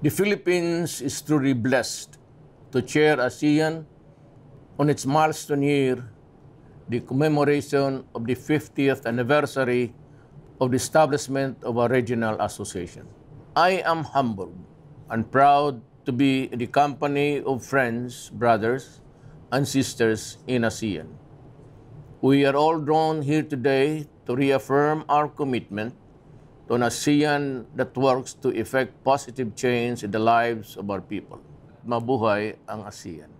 The Philippines is truly blessed to chair ASEAN on its milestone year, the commemoration of the 50th anniversary of the establishment of a regional association. I am humbled and proud to be in the company of friends, brothers, and sisters in ASEAN. We are all drawn here today to reaffirm our commitment to an ASEAN that works to effect positive change in the lives of our people. Mabuhay ang ASEAN.